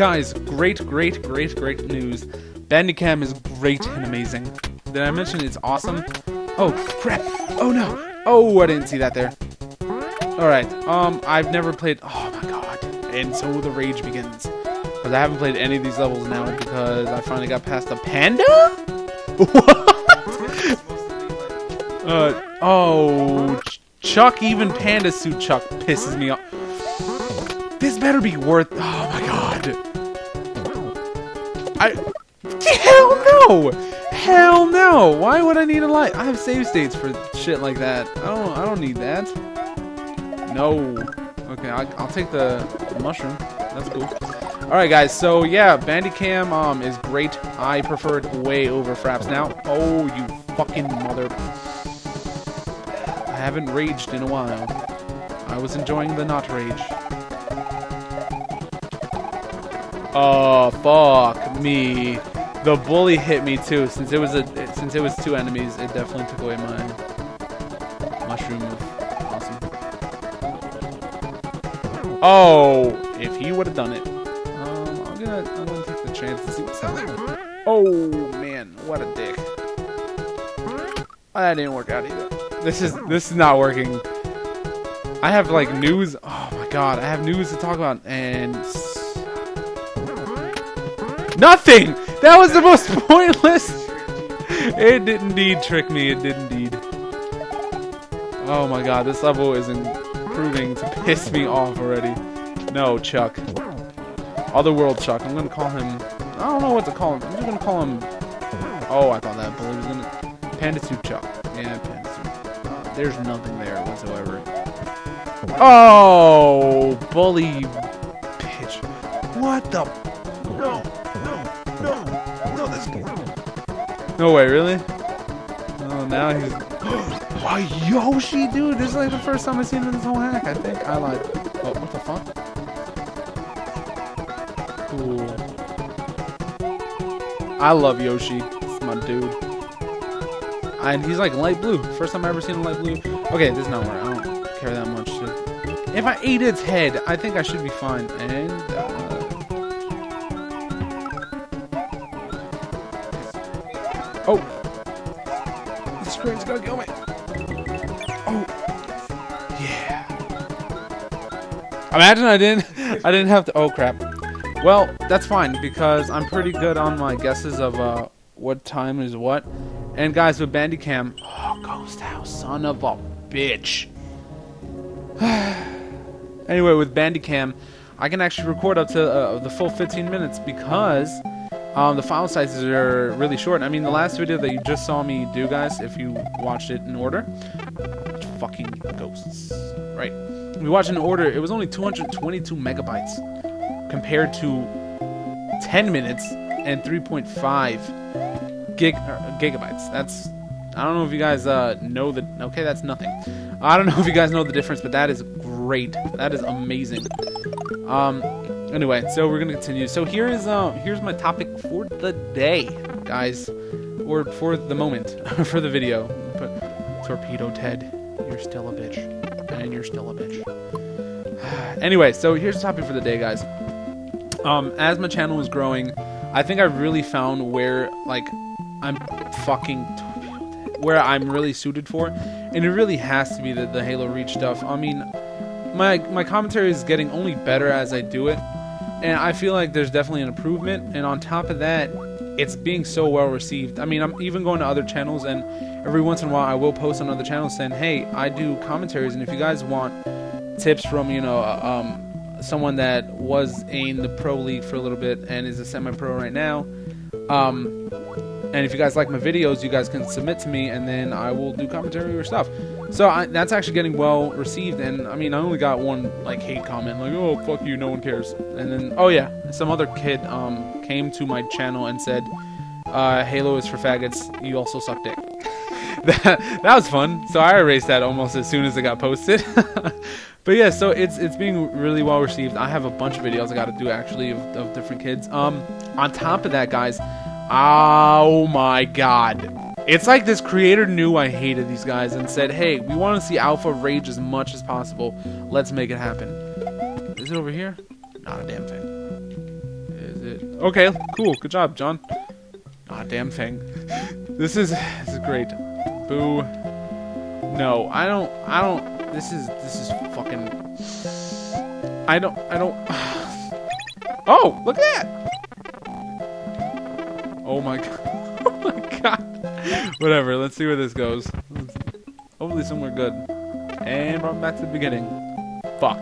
Guys, great, great, great, great news. Bandicam is great and amazing. Did I mention it's awesome? Oh, crap. Oh, no. Oh, I didn't see that there. Alright, um, I've never played... Oh, my God. And so the rage begins. Because I haven't played any of these levels now because I finally got past the panda? What? Uh, oh, Chuck, even Panda Suit Chuck pisses me off. This better be worth... Oh, my God. I... Hell no! Hell no! Why would I need a light? I have save states for shit like that. I don't. I don't need that. No. Okay, I, will take the, mushroom. That's cool. All right, guys. So yeah, Bandicam um is great. I prefer it way over Fraps now. Oh, you fucking mother! I haven't raged in a while. I was enjoying the not rage. Oh fuck me! The bully hit me too. Since it was a since it was two enemies, it definitely took away my mushroom awesome. Oh, if he would have done it. Um, I'm gonna I'm gonna take the chance to see what's happening. Oh man, what a dick. That didn't work out either. This is this is not working. I have like news. Oh my god, I have news to talk about and nothing. That was the most pointless. It did indeed trick me. It did indeed. Oh my god, this level is improving to piss me off already. No, Chuck. Otherworld Chuck. I'm gonna call him. I don't know what to call him. I'm just gonna call him. Oh, I thought that bully was gonna. Panda Suit Chuck. Yeah, Panda Suit. Uh, there's nothing there whatsoever. Oh, bully bitch. What the? No way, really? Oh, now he's... Why, Yoshi, dude? This is like the first time I've seen him in this whole hack, I think. I lied. Oh, what the fuck? Cool. I love Yoshi. My dude. And he's like light blue. First time I ever seen him light blue. Okay, this is not where I don't care that much. If I ate its head, I think I should be fine. And, uh... Oh! The screen's gonna kill me! Oh! Yeah! Imagine I didn't I didn't have to oh crap. Well, that's fine because I'm pretty good on my guesses of uh, what time is what. And guys with Bandicam, oh Ghost House, son of a bitch. anyway, with Bandicam, I can actually record up to uh, the full 15 minutes because um, the file sizes are really short. I mean, the last video that you just saw me do, guys, if you watched it in order, fucking ghosts, right? We watched in order. It was only 222 megabytes compared to 10 minutes and 3.5 gig uh, gigabytes. That's I don't know if you guys uh, know that. Okay, that's nothing. I don't know if you guys know the difference, but that is great. That is amazing. Um, Anyway, so we're gonna continue. So here is uh here's my topic for the day, guys, or for the moment, for the video. But Torpedo Ted, you're still a bitch, and you're still a bitch. anyway, so here's the topic for the day, guys. Um, as my channel is growing, I think I've really found where like I'm fucking where I'm really suited for, and it really has to be the, the Halo Reach stuff. I mean, my my commentary is getting only better as I do it and I feel like there's definitely an improvement. And on top of that, it's being so well received. I mean, I'm even going to other channels, and every once in a while, I will post on other channels saying, "Hey, I do commentaries, and if you guys want tips from you know uh, um, someone that was in the pro league for a little bit and is a semi-pro right now." Um, and if you guys like my videos, you guys can submit to me, and then I will do commentary or stuff. So I, that's actually getting well received. And I mean, I only got one like hate comment, like "Oh fuck you, no one cares." And then oh yeah, some other kid um, came to my channel and said, uh, "Halo is for faggots. You also suck dick." that that was fun. So I erased that almost as soon as it got posted. but yeah, so it's it's being really well received. I have a bunch of videos I got to do actually of, of different kids. Um, on top of that, guys Oh my god. It's like this creator knew I hated these guys and said, hey, we want to see Alpha rage as much as possible. Let's make it happen. Is it over here? Not a damn thing. Is it? Okay, cool. Good job, John. Ah, damn thing. This is this is great. Boo. No, I don't. I don't. This is this is fucking. I don't. I don't. Oh, look at that! Oh my god. Whatever. Let's see where this goes. Hopefully somewhere good. And brought back to the beginning. Fuck.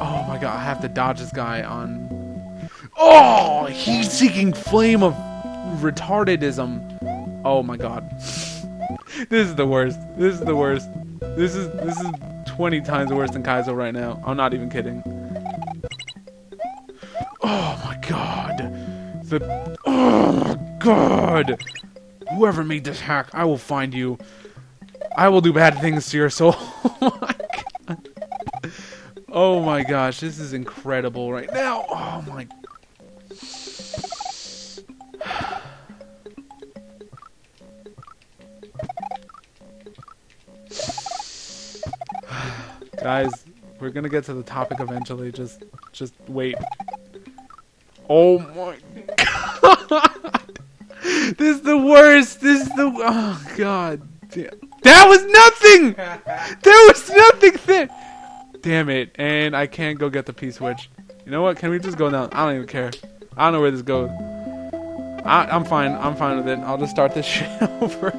Oh my god, I have to dodge this guy on... Oh! Heat-seeking flame of retardedism. Oh my god. this is the worst. This is the worst. This is this is 20 times worse than Kaizo right now. I'm not even kidding. Oh my god. The Oh my god. Whoever made this hack, I will find you. I will do bad things to your soul. oh. Oh my gosh, this is incredible right now. Oh my Guys, we're gonna get to the topic eventually. Just, just wait. Oh my god! This is the worst. This is the. Oh god. Damn. That was nothing. There was nothing there. Damn it! And I can't go get the P switch. You know what? Can we just go down? I don't even care. I don't know where this goes. I, I'm fine. I'm fine with it. I'll just start this shit over.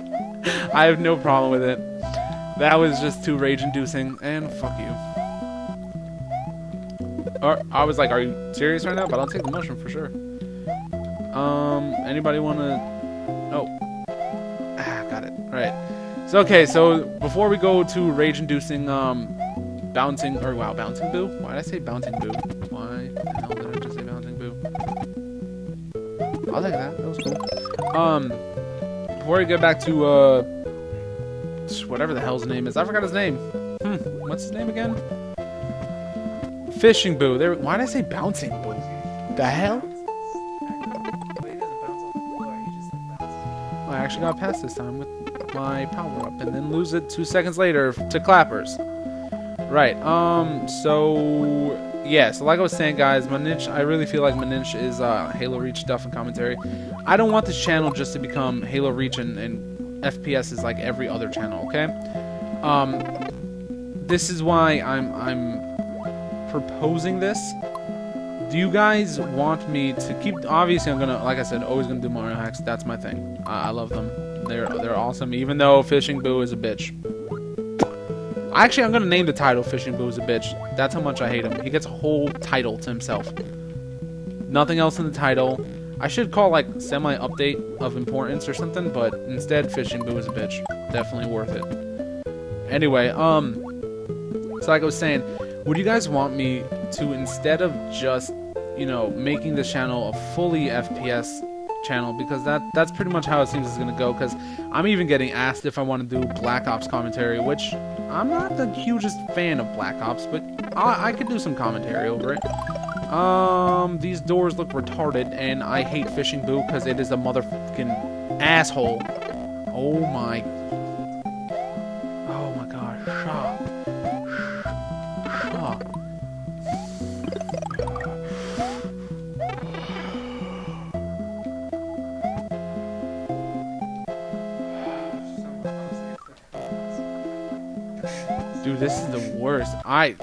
I have no problem with it. That was just too rage-inducing, and fuck you. Or, I was like, are you serious right now? But I'll take the motion for sure. Um, anybody want to... Oh. Ah, got it. All right. So, okay, so before we go to rage-inducing, um, bouncing, or wow, bouncing boo? Why did I say bouncing boo? Why the hell did I just say bouncing boo? I'll take that. That was cool. Um, before we get back to, uh, whatever the hell's name is. I forgot his name. Hmm, what's his name again? Fishing Boo. There. Why did I say bouncing boo? The hell? Actually got past this time with my power up, and then lose it two seconds later to clappers. Right. Um. So yeah. So like I was saying, guys, my niche. I really feel like my niche is uh, Halo Reach stuff and commentary. I don't want this channel just to become Halo Reach and, and FPS is like every other channel, okay? Um, this is why I'm I'm proposing this. Do you guys want me to keep? Obviously, I'm gonna, like I said, always gonna do Mario hacks. That's my thing. I, I love them. They're they're awesome. Even though Fishing Boo is a bitch. Actually, I'm gonna name the title "Fishing Boo is a bitch." That's how much I hate him. He gets a whole title to himself. Nothing else in the title. I should call like semi update of importance or something, but instead Fishing Boo is a bitch. Definitely worth it. Anyway, um so like I was saying, would you guys want me to instead of just, you know, making the channel a fully FPS channel because that that's pretty much how it seems it's gonna go. Because I'm even getting asked if I want to do Black Ops commentary, which I'm not the hugest fan of Black Ops, but I, I could do some commentary over it. Um, these doors look retarded, and I hate Fishing Boo because it is a motherfucking asshole. Oh. Oh my This is the worst. I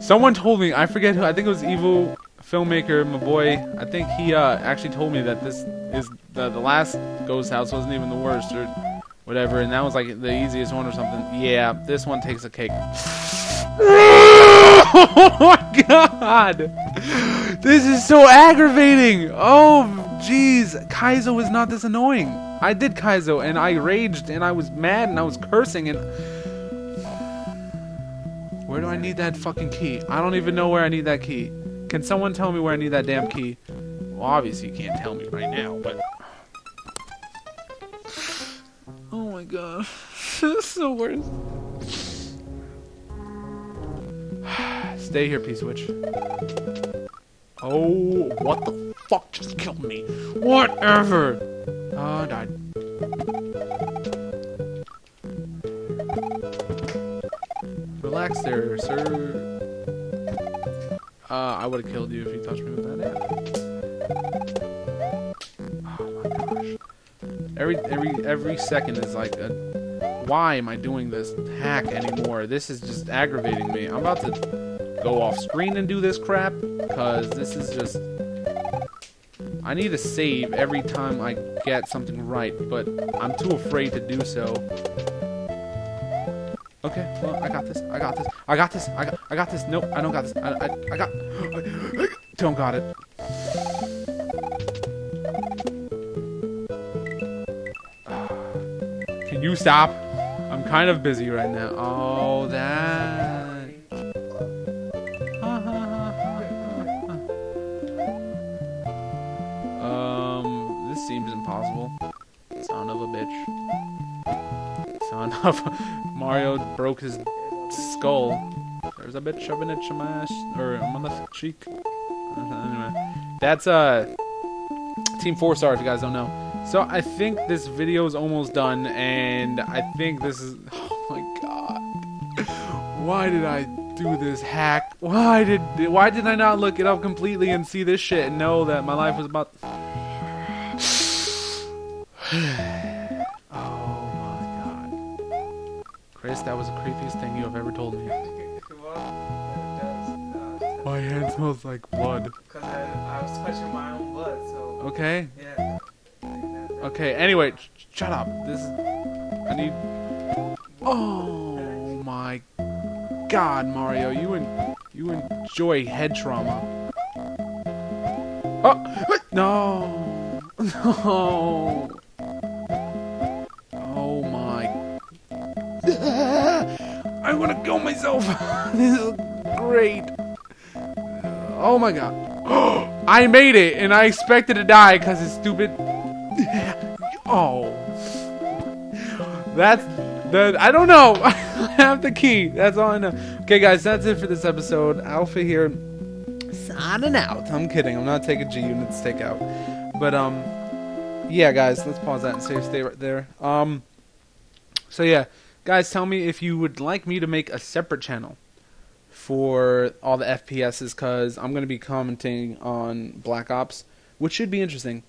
Someone told me, I forget who, I think it was Evil filmmaker, my boy. I think he uh, actually told me that this is the, the last Ghost House wasn't even the worst or whatever, and that was like the easiest one or something. Yeah, this one takes a cake. oh my god! This is so aggravating! Oh, jeez. Kaizo is not this annoying. I did Kaizo, and I raged, and I was mad, and I was cursing, and where do I need that fucking key? I don't even know where I need that key. Can someone tell me where I need that damn key? Well, obviously you can't tell me right now, but... Oh my god. this is the worst. Stay here, P-Switch. Oh, what the fuck just killed me? Whatever! Oh, died. Relax there, sir. Uh, I would have killed you if you touched me with that. Yeah. Oh my gosh. Every every every second is like a. Why am I doing this hack anymore? This is just aggravating me. I'm about to go off screen and do this crap because this is just. I need to save every time I get something right, but I'm too afraid to do so. Okay, well, I got this. I got this. I got this. I got. I got this. Nope, I don't got this. I. I, I got. I don't got it. Can you stop? I'm kind of busy right now. Oh, that. um, this seems impossible. Son of a bitch. Son of a... Mario broke his skull. There's a bitch of an itch on my or on my cheek. Anyway, that's uh Team Four Star. If you guys don't know. So I think this video is almost done, and I think this is. Oh my god! Why did I do this hack? Why did why did I not look it up completely and see this shit and know that my life was about? Chris, that was the creepiest thing you have ever told me. My hand smells like blood. Because I, I was touching my own blood, so. Okay. Yeah. Okay. Anyway, sh shut up. This. I need. Oh my God, Mario, you and you enjoy head trauma. Oh no, no. Myself. this is great. Oh my god. I made it, and I expected to die because it's stupid. oh. That's the. I don't know. I have the key. That's all I know. Okay, guys, that's it for this episode. Alpha here. Signing out. I'm kidding. I'm not taking G units take out. But, um. Yeah, guys, let's pause that and save stay right there. Um. So, yeah. Guys, tell me if you would like me to make a separate channel for all the FPSs because I'm going to be commenting on Black Ops, which should be interesting.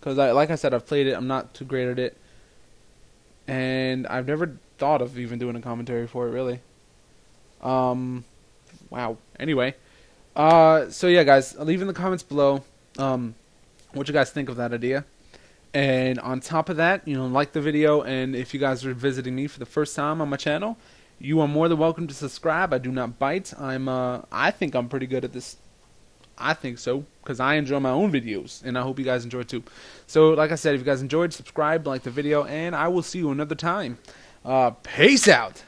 Because, I, like I said, I've played it. I'm not too great at it. And I've never thought of even doing a commentary for it, really. Um, wow. Anyway. Uh, so, yeah, guys, leave in the comments below um, what you guys think of that idea. And on top of that, you know, like the video, and if you guys are visiting me for the first time on my channel, you are more than welcome to subscribe. I do not bite. I'm, uh, I think I'm pretty good at this. I think so, because I enjoy my own videos, and I hope you guys enjoy too. So, like I said, if you guys enjoyed, subscribe, like the video, and I will see you another time. Uh, peace out.